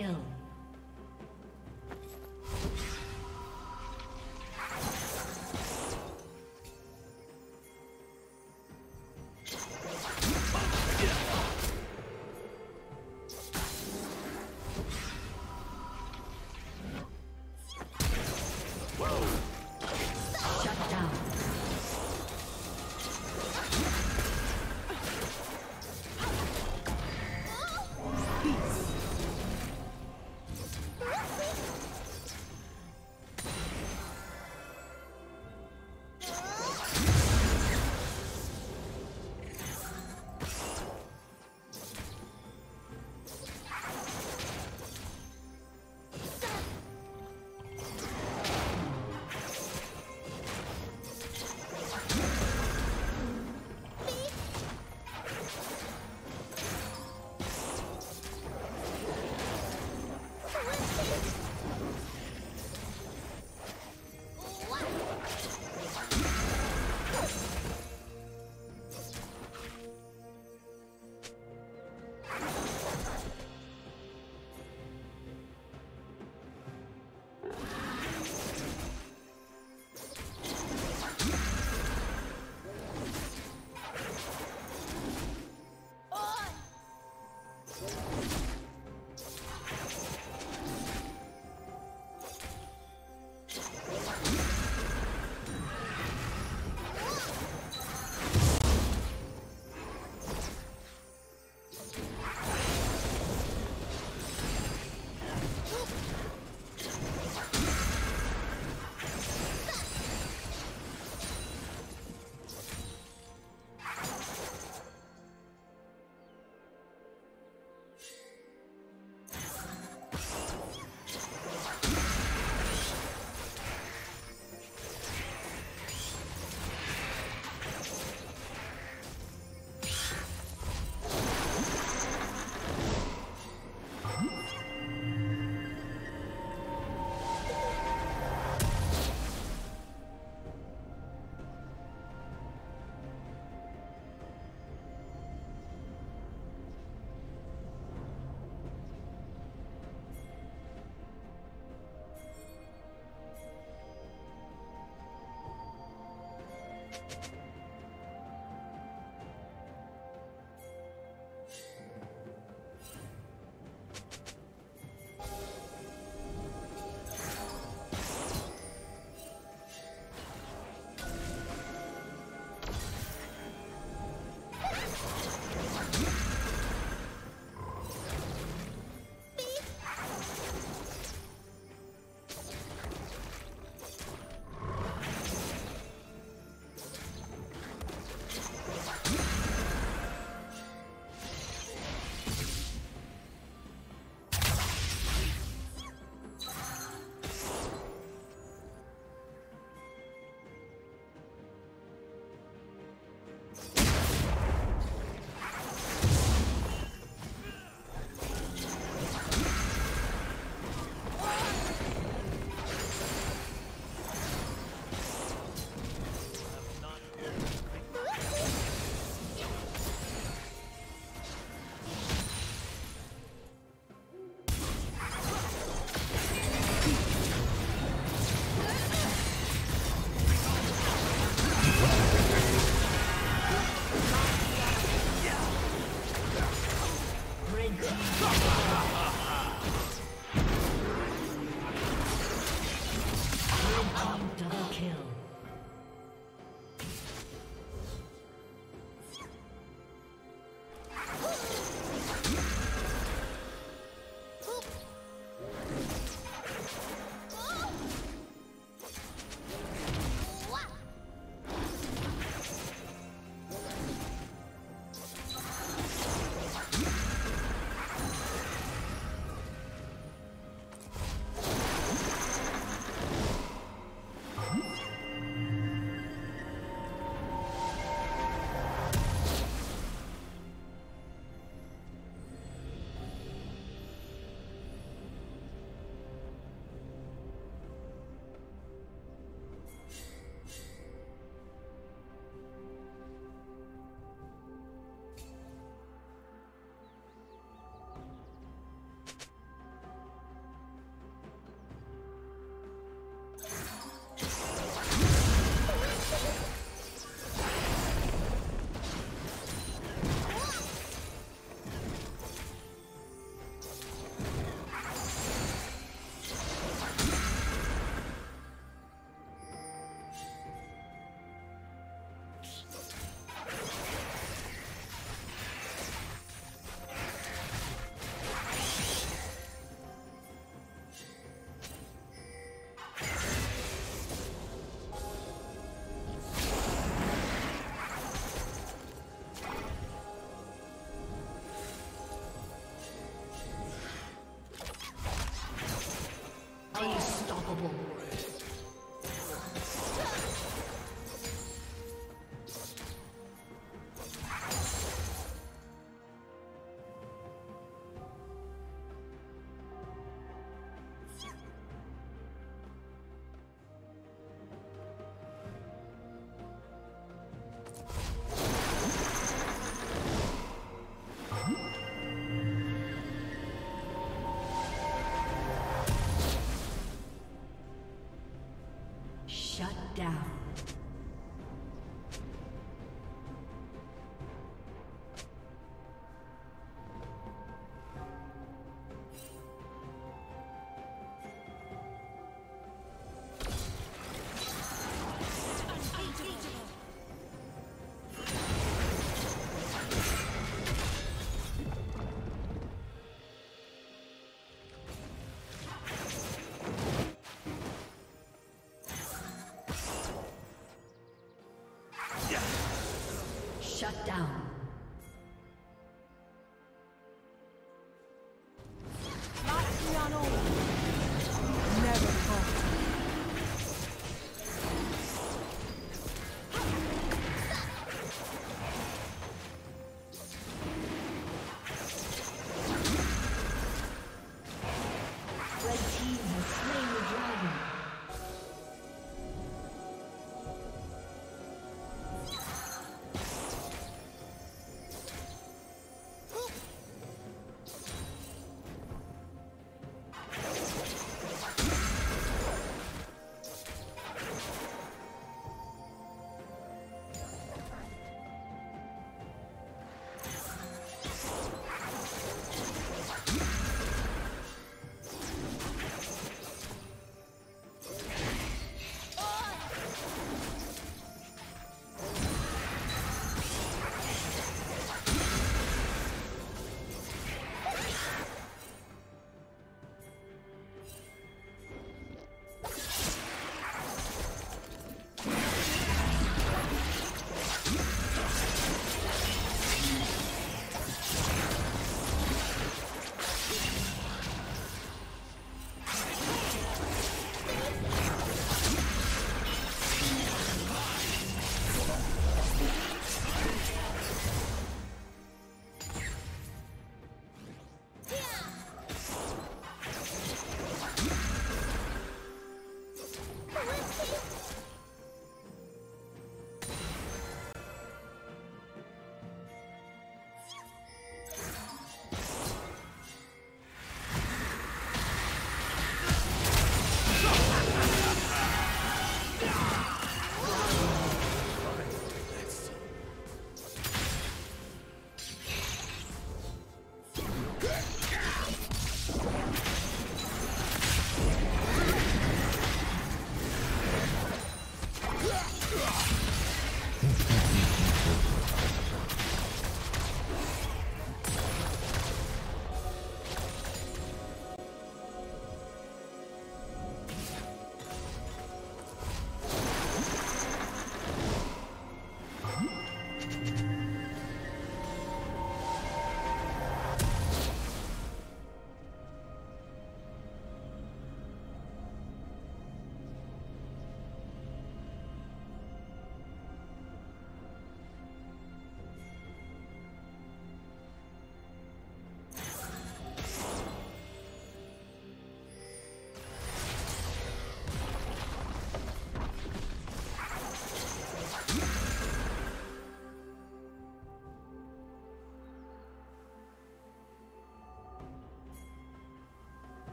kill. Shut down.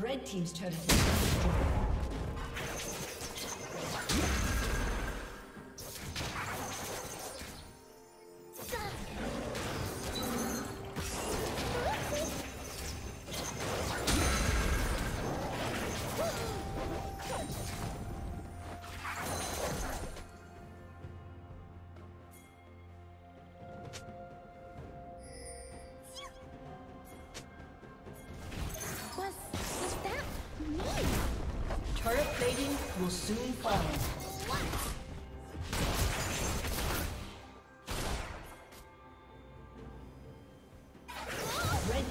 Red Team's destroyed.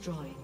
Destroyed.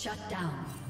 Shut down.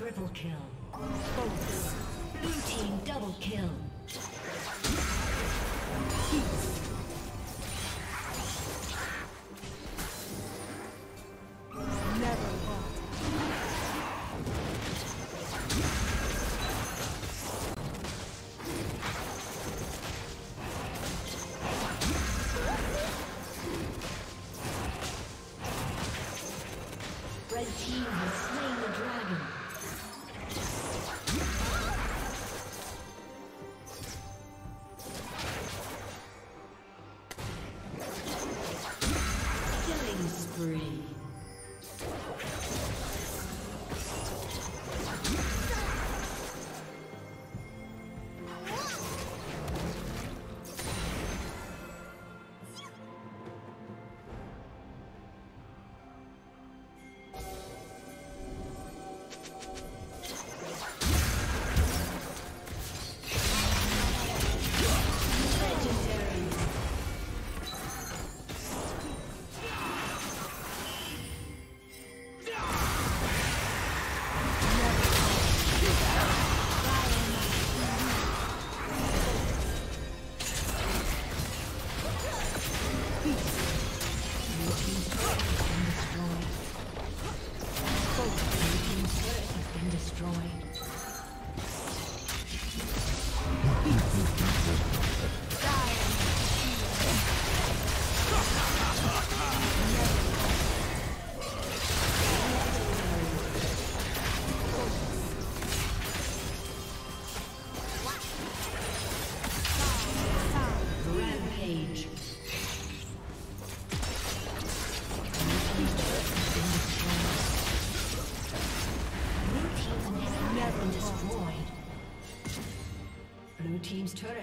Triple kill. Focus. Blue team double kill.